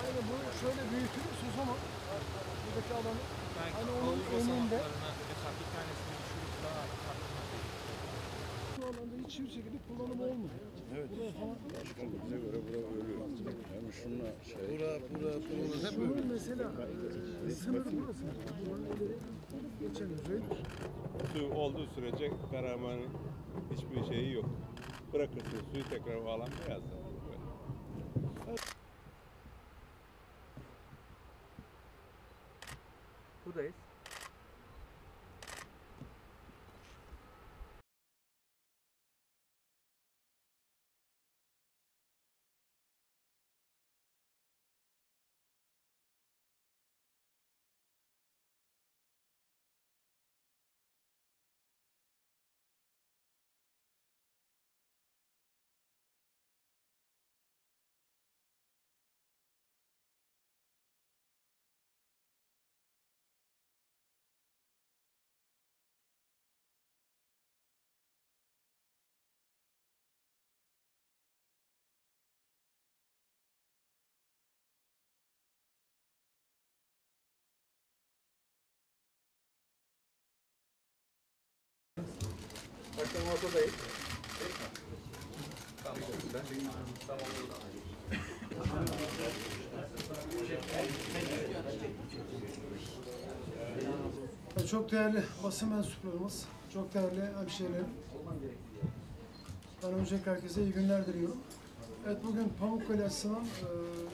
aynı bu şöyle büyütülürse o zaman buradaki alanı Belki hani onun önünde bir tanesini düşürüp daha bu alanda hiçbir şekilde kullanım olmuyor. Evet. Buraya falan Başkan bize göre bura ölü. Hem şunla şey. Bura, bura, bura hep Şunun öyle. mesela e, sınırı burası. Buranın ileri. Su olduğu sürece karamanın hiçbir şeyi yok. Bırakırsın suyu tekrar o alan beyaz zaten. Başkan ortadayız. Çok değerli basın mensuplarımız, çok değerli hemşehrilerim. Ben öncelikle herkese iyi günler diliyorum. Evet bugün Pamukkale açısından e,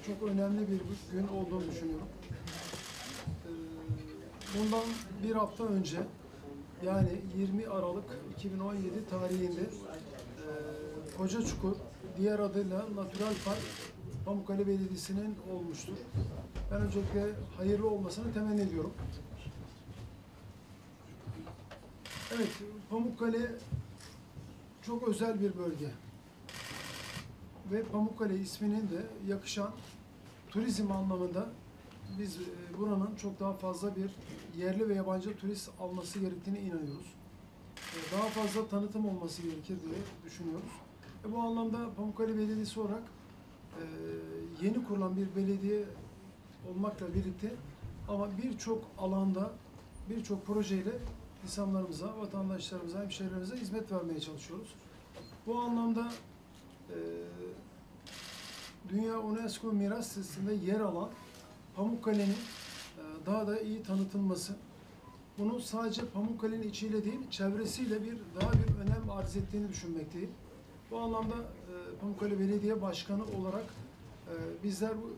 çok önemli bir gün olduğunu düşünüyorum. E, bundan bir hafta önce yani 20 Aralık 2017 tarihinde e, Koca Çukur diğer adıyla Natural Park Pamukkale Belediyesi'nin olmuştur. Ben öncelikle hayırlı olmasını temenni ediyorum. Evet, Pamukkale çok özel bir bölge. Ve Pamukkale isminin de yakışan turizm anlamında biz buranın çok daha fazla bir yerli ve yabancı turist alması gerektiğine inanıyoruz. E, Daha fazla tanıtım olması gerekir diye düşünüyoruz. E, Bu anlamda Pamukkale Belediyesi olarak e, yeni kurulan bir belediye olmakla birlikte ama birçok alanda birçok projeyle insanlarımıza, vatandaşlarımıza, hemşehrilerimize hizmet vermeye çalışıyoruz. Bu anlamda e, Dünya UNESCO Miras Listesi'nde yer alan Pamukkale'nin daha da iyi tanıtılması, bunu sadece Pamukkale'nin içiyle değil, çevresiyle bir daha bir önem arz ettiğini düşünmekteyim. Bu anlamda e, Pamukkale Belediye Başkanı olarak e, bizler bu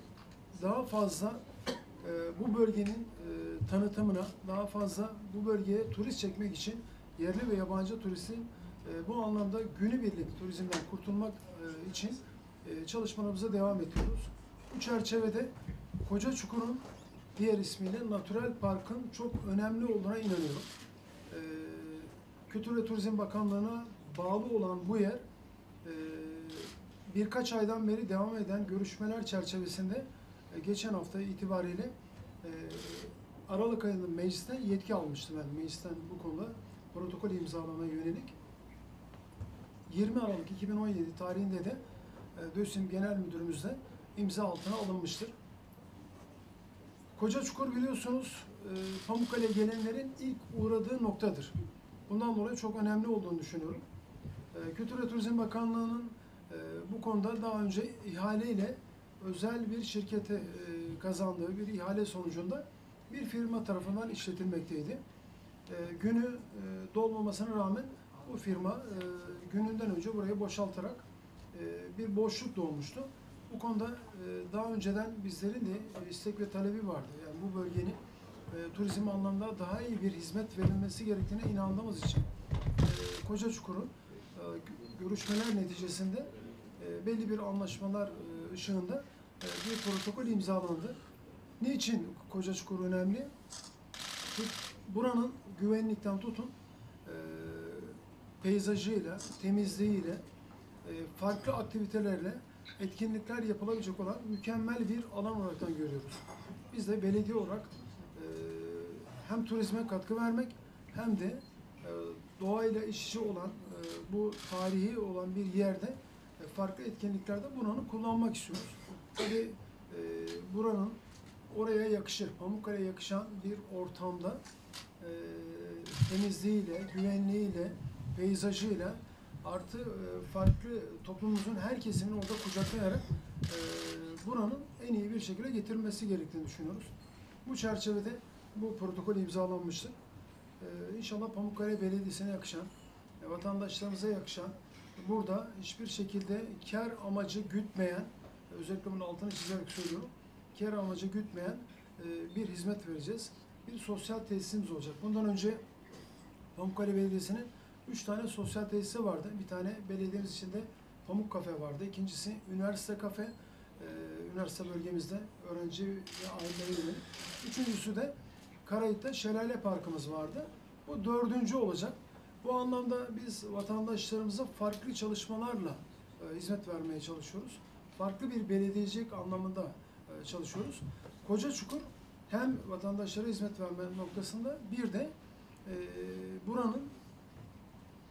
daha fazla e, bu bölgenin e, tanıtımına, daha fazla bu bölgeye turist çekmek için yerli ve yabancı turistin e, bu anlamda günübirlik turizmden kurtulmak e, için e, çalışmalarımıza devam ediyoruz. Bu çerçevede Koca Çukur'un diğer ismiyle Natural Park'ın çok önemli olduğuna inanıyorum. E, Kültür ve Turizm Bakanlığı'na bağlı olan bu yer e, birkaç aydan beri devam eden görüşmeler çerçevesinde e, geçen hafta itibariyle e, Aralık ayında meclisten yetki almıştım ben meclisten bu konuda protokol imzalamaya yönelik. 20 Aralık 2017 tarihinde de e, DÖSİM Genel Müdürümüzle imza altına alınmıştır. Koca Çukur biliyorsunuz e, Pamukkale'ye gelenlerin ilk uğradığı noktadır. Bundan dolayı çok önemli olduğunu düşünüyorum. E, Kültür ve Turizm Bakanlığı'nın e, bu konuda daha önce ihaleyle özel bir şirkete kazandığı bir ihale sonucunda bir firma tarafından işletilmekteydi. Günü dolmamasına rağmen bu firma gününden önce burayı boşaltarak bir boşluk doğmuştu. Bu konuda e, daha önceden bizlerin de e, istek ve talebi vardı. Yani bu bölgenin e, turizm anlamda daha iyi bir hizmet verilmesi gerektiğine inandığımız için Koca Çukur'un gö- görüşmeler neticesinde belli bir anlaşmalar ışığında bir protokol imzalandı. Niçin Koca Çukur önemli? Buranın güvenlikten tutun peyzajıyla, temizliğiyle, farklı aktivitelerle etkinlikler yapılabilecek olan mükemmel bir alan olarak görüyoruz. Biz de belediye olarak e, hem turizme katkı vermek hem de e, doğayla iç içe olan e, bu tarihi olan bir yerde e, farklı etkinliklerde bunu kullanmak istiyoruz. Tabii e, buranın oraya yakışır, Pamukkale'ye yakışan bir ortamda e, temizliğiyle, güvenliğiyle, peyzajıyla artı e, farklı toplumumuzun her kesimini orada kucaklayarak e, buranın en iyi bir şekilde getirilmesi gerektiğini düşünüyoruz. Bu çerçevede bu protokol imzalanmıştır. E, İnşallah Pamukkale Belediyesi'ne yakışan, vatandaşlarımıza yakışan, burada hiçbir şekilde kar amacı gütmeyen, özellikle bunun altını çizerek söylüyorum, kar amacı gütmeyen bir hizmet vereceğiz. Bir sosyal tesisimiz olacak. Bundan önce Pamukkale Belediyesi'nin üç tane sosyal tesisi vardı. Bir tane belediyemiz içinde Pamuk Kafe vardı. İkincisi üniversite kafe. Ee, üniversite bölgemizde öğrenci ve ailelere yönelik. Üçüncüsü de Karayip'te Şelale Parkımız vardı. Bu dördüncü olacak. Bu anlamda biz vatandaşlarımıza farklı çalışmalarla e, hizmet vermeye çalışıyoruz. Farklı bir belediyecilik anlamında e, çalışıyoruz. Koca Çukur hem vatandaşlara hizmet verme noktasında bir de e, buranın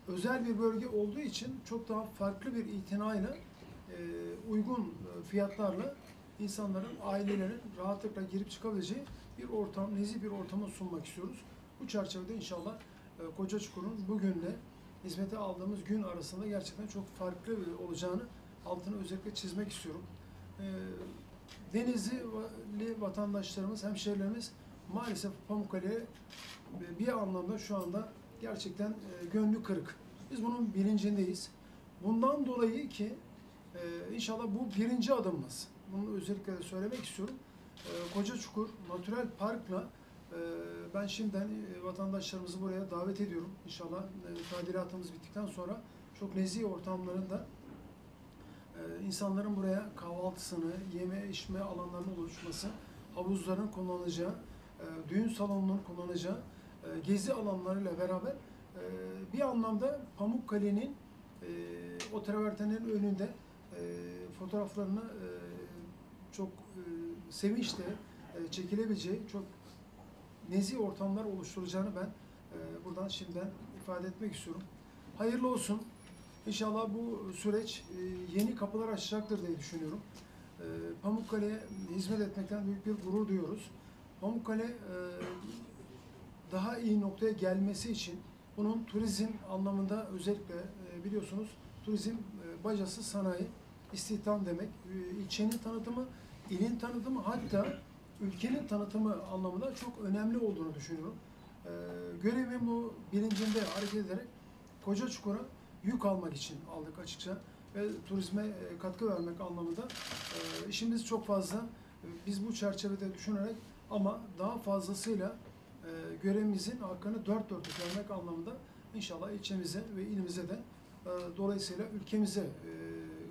özel bir bölge olduğu için çok daha farklı bir itinayla e, uygun e, fiyatlarla insanların, ailelerin rahatlıkla girip çıkabileceği bir ortam, nezih bir ortamı sunmak istiyoruz. Bu çerçevede inşallah e, Koca Çukur'un bugün de hizmete aldığımız gün arasında gerçekten çok farklı olacağını altını özellikle çizmek istiyorum. E, Denizli vatandaşlarımız, hemşehrilerimiz maalesef Pamukkale'ye e, bir anlamda şu anda gerçekten e, gönlü kırık. Biz bunun bilincindeyiz. Bundan dolayı ki e, inşallah bu birinci adımımız. Bunu özellikle söylemek istiyorum. E, Koca Çukur Natürel Park'la e, ben şimdiden e, vatandaşlarımızı buraya davet ediyorum. İnşallah e, tadilatımız bittikten sonra çok nezih ortamlarında e, insanların buraya kahvaltısını, yeme içme alanlarının oluşması, havuzların kullanılacağı, e, düğün salonunun kullanacağı, gezi alanlarıyla beraber e, bir anlamda Pamukkale'nin e, o travertenin önünde e, fotoğraflarını e, çok e, sevinçle e, çekilebileceği çok nezih ortamlar oluşturacağını ben e, buradan şimdiden ifade etmek istiyorum. Hayırlı olsun. İnşallah bu süreç e, yeni kapılar açacaktır diye düşünüyorum. E, Pamukkale'ye hizmet etmekten büyük bir gurur duyuyoruz. Pamukkale e, daha iyi noktaya gelmesi için bunun turizm anlamında özellikle e, biliyorsunuz turizm e, bacası sanayi, istihdam demek. E, ilçenin tanıtımı, ilin tanıtımı hatta ülkenin tanıtımı anlamında çok önemli olduğunu düşünüyorum. E, görevim bu bilincinde hareket ederek Koca Çukur'a yük almak için aldık açıkça ve turizme e, katkı vermek anlamında e, işimiz çok fazla. Biz bu çerçevede düşünerek ama daha fazlasıyla e, görevimizin hakkını dört dörtlük vermek anlamında inşallah ilçemize ve ilimize de e, dolayısıyla ülkemize e,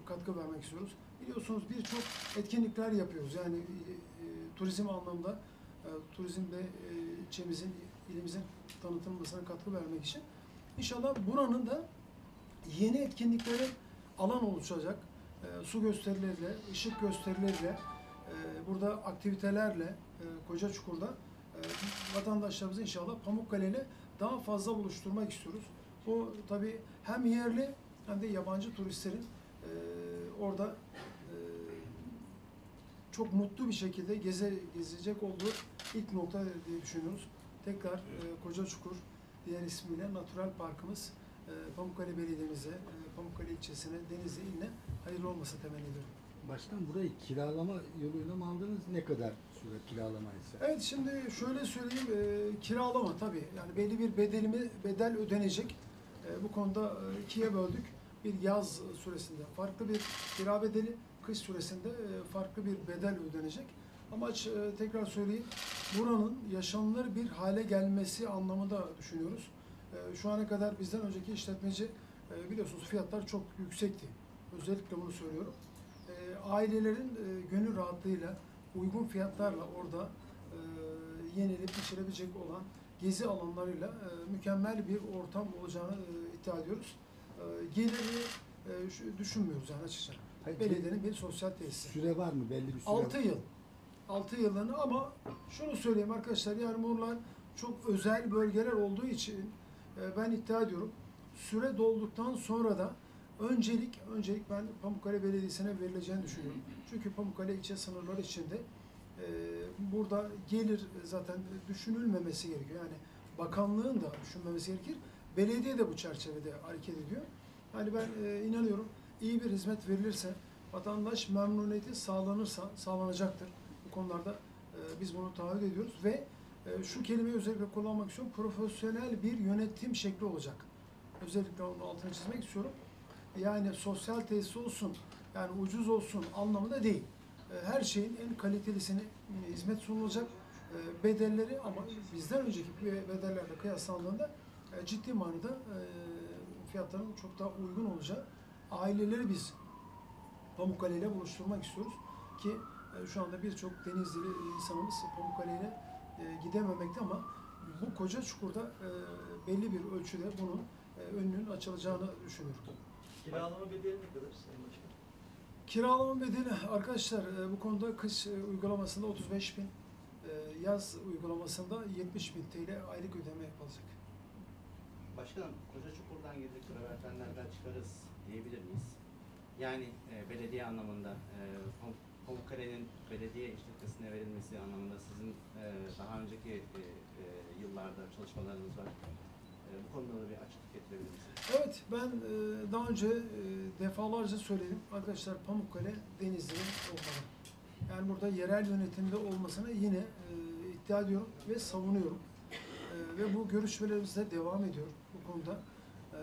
katkı vermek istiyoruz. Biliyorsunuz birçok etkinlikler yapıyoruz. Yani e, turizm anlamda e, turizmde e, ilçemizin, ilimizin tanıtılmasına katkı vermek için. İnşallah buranın da yeni etkinliklere alan oluşacak. Su gösterileriyle, ışık gösterileriyle, burada aktivitelerle Koca Çukur'da vatandaşlarımızı inşallah Pamukkale daha fazla buluşturmak istiyoruz. Bu tabii hem yerli hem de yabancı turistlerin e, orada e, çok mutlu bir şekilde geze, gezecek olduğu ilk nokta diye düşünüyoruz. Tekrar e, Koca Çukur diğer ismiyle Natural Parkımız e, Pamukkale Belediye'mize, e, Pamukkale ilçesine, Denizli iline hayırlı olması temenni ediyorum. Başkan burayı kiralama yoluyla mı aldınız? Ne kadar süre kiralamaysa? Evet şimdi şöyle söyleyeyim e, kiralama tabii yani belli bir bedelimi bedel ödenecek. E, bu konuda e, ikiye böldük. Bir yaz süresinde farklı bir kira bedeli, kış süresinde e, farklı bir bedel ödenecek. Amaç e, tekrar söyleyeyim buranın yaşanılır bir hale gelmesi anlamında düşünüyoruz. E, şu ana kadar bizden önceki işletmeci e, biliyorsunuz fiyatlar çok yüksekti. Özellikle bunu söylüyorum. Ailelerin e, gönül rahatlığıyla uygun fiyatlarla orada e, yenilip içilebilecek olan gezi alanlarıyla e, mükemmel bir ortam olacağını e, iddia ediyoruz. E, geliri e, şu- düşünmüyoruz yani açıkçası. Hayır, Belediyenin bir sosyal tesisi. Süre var mı? Belli bir süre 6 yıl. 6 yılını ama şunu söyleyeyim arkadaşlar yani bunlar çok özel bölgeler olduğu için e, ben iddia ediyorum süre dolduktan sonra da öncelik öncelik ben Pamukkale Belediyesi'ne verileceğini düşünüyorum. Çünkü Pamukkale ilçe sınırları içinde e, burada gelir zaten düşünülmemesi gerekiyor. Yani bakanlığın da düşünmemesi gerekir. Belediye de bu çerçevede hareket ediyor. Yani ben e, inanıyorum iyi bir hizmet verilirse, vatandaş memnuniyeti sağlanırsa sağlanacaktır. Bu konularda e, biz bunu taahhüt ediyoruz ve e, şu kelimeyi özellikle kullanmak istiyorum. Profesyonel bir yönetim şekli olacak. Özellikle onun altını çizmek istiyorum. Yani sosyal tesis olsun, yani ucuz olsun anlamında değil. E, Her şeyin en kalitelisini e, hizmet sunulacak. E, Bedelleri ama bizden önceki be- bedellerle kıyaslandığında e, ciddi manada fiyatların çok daha uygun olacağı aileleri biz Pamukkale ile buluşturmak istiyoruz ki şu anda birçok Denizlili insanımız Pamukkale ile gidememekte ama bu koca çukurda belli bir ölçüde bunun önünün açılacağını düşünüyorum. Kiralama bedeli ne kadar Sayın Başkan? Kiralama bedeli arkadaşlar e, bu konuda kış e, uygulamasında 35 bin, e, yaz uygulamasında 70 bin TL aylık ödeme yapılacak. Başkanım, koca çukurdan girdik, travertenlerden çıkarız diyebilir miyiz? Yani e, belediye anlamında, e, Pam- Pamukkale'nin belediye işletmesine verilmesi anlamında sizin e, daha önceki e, e, yıllarda çalışmalarınız var. E, bu konuda da bir? Evet ben e, daha önce e, defalarca söyledim arkadaşlar Pamukkale Denizli'nin olmalı. Yani burada yerel yönetimde olmasını yine e, iddia ediyorum ve savunuyorum. Ve bu görüşmelerimiz de devam ediyor bu konuda. E,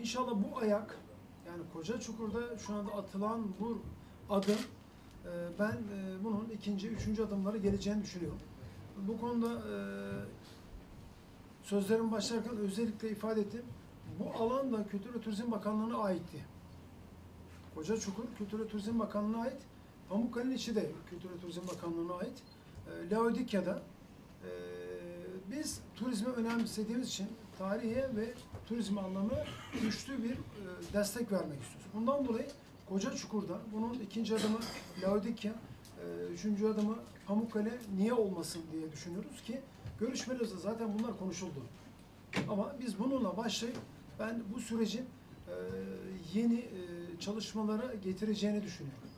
inşallah bu ayak yani Koca Çukur'da şu anda atılan bu adım ben bunun ikinci, üçüncü adımları geleceğini düşünüyorum. Bu konuda e, sözlerim başlarken özellikle ifade ettim. Bu alan da Kültür ve Turizm Bakanlığı'na aitti. Koca Çukur Kültür ve Turizm Bakanlığı'na ait. Pamukkale'nin içi de Kültür ve Turizm Bakanlığı'na ait. E, Laodikya'da e, biz turizmi önemsediğimiz için tarihe ve turizm anlamına güçlü bir e, destek vermek istiyoruz. Bundan dolayı Koca Çukur'da bunun ikinci adımı Laodikya, e, üçüncü adımı Pamukkale niye olmasın diye düşünüyoruz ki görüşmelerde zaten bunlar konuşuldu. Ama biz bununla başlayıp ben bu sürecin e, yeni e, çalışmalara getireceğini düşünüyorum.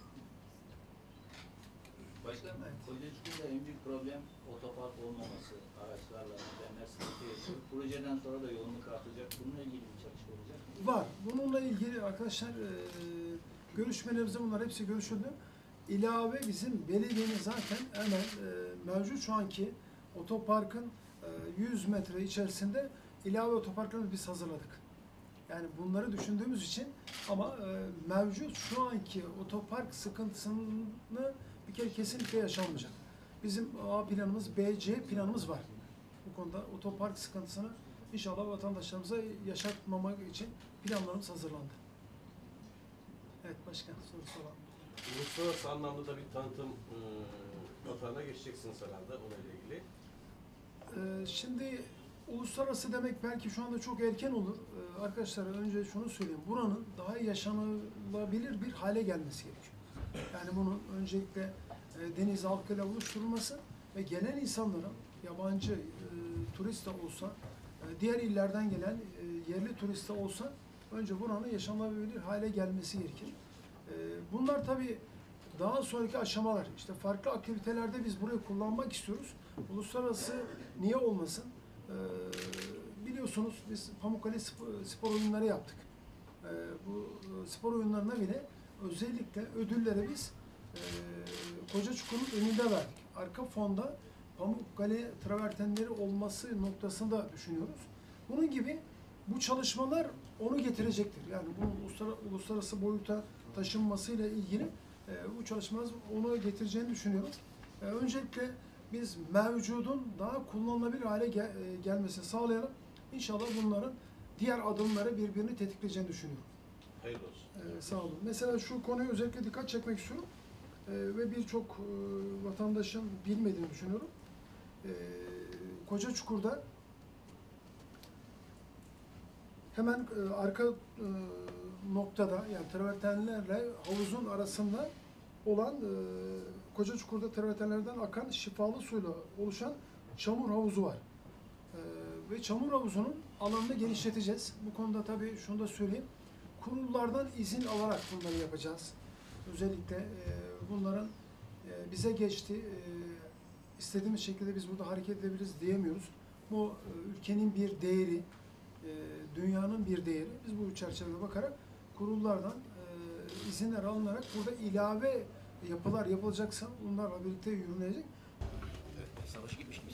Başkanım, Evet. Koca Çukur'da en büyük problem otopark olmaması. Araçlarla nedenler sıkıntı yaşıyor. Projeden sonra da yoğunluk artacak. Bununla ilgili bir çalışma olacak mı? Var. Bununla ilgili arkadaşlar e, görüşmelerimizde bunlar hepsi görüşüldü. İlave bizim belediyenin zaten hemen e, mevcut şu anki otoparkın e, 100 metre içerisinde ilave otoparklarını biz hazırladık. Yani bunları düşündüğümüz için ama e, mevcut şu anki otopark sıkıntısını bir kere kesinlikle yaşanmayacak. Bizim A planımız, B, C planımız var. Bu konuda otopark sıkıntısını inşallah vatandaşlarımıza yaşatmamak için planlarımız hazırlandı. Evet başkan soru soran. Uluslararası anlamda da bir tanıtım e, yatağına geçeceksiniz herhalde onunla ilgili. Ee, şimdi uluslararası demek belki şu anda çok erken olur. Ee, arkadaşlar önce şunu söyleyeyim. Buranın daha yaşanılabilir bir hale gelmesi gerekiyor. Yani bunun öncelikle e, deniz halkıyla oluşturulması ve gelen insanların yabancı e, turist de olsa, e, diğer illerden gelen e, yerli turist de olsa önce buranın yaşanılabilir hale gelmesi gerekir. E, bunlar tabii daha sonraki aşamalar. İşte farklı aktivitelerde biz burayı kullanmak istiyoruz. Uluslararası niye olmasın? Ee, biliyorsunuz biz Pamukkale spor, spor oyunları yaptık. Ee, bu e, spor oyunlarına bile özellikle ödülleri biz e, Koca Çukur'un önünde verdik. Arka fonda Pamukkale travertenleri olması noktasında düşünüyoruz. Bunun gibi bu çalışmalar onu getirecektir. Yani bunun uluslararası, boyuta taşınmasıyla ilgili e, bu çalışmalar onu getireceğini düşünüyorum. E, öncelikle biz mevcudun daha kullanılabilir hale gel- e, gelmesini sağlayalım. İnşallah bunların diğer adımları birbirini tetikleyeceğini düşünüyorum. Hayırlı olsun. Ee, sağ olun. Mesela şu konuya özellikle dikkat çekmek istiyorum. Ee, ve birçok e, vatandaşın bilmediğini düşünüyorum. Ee, Koca Çukur'da hemen e, arka e, noktada yani travertenlerle havuzun arasında olan e, Koca Çukur'da travertenlerden akan şifalı suyla oluşan çamur havuzu var. Ee, ve çamur havuzunun alanını genişleteceğiz. Bu konuda tabii şunu da söyleyeyim. kurullardan izin alarak bunları yapacağız. Özellikle e, bunların e, bize geçti, e, istediğimiz şekilde biz burada hareket edebiliriz diyemiyoruz. Bu e, ülkenin bir değeri, e, dünyanın bir değeri. Biz bu çerçevede bakarak kurullardan e, izinler alınarak burada ilave yapılar yapılacaksa bunlarla birlikte yürünecek. Savaşı gitmiş gibi.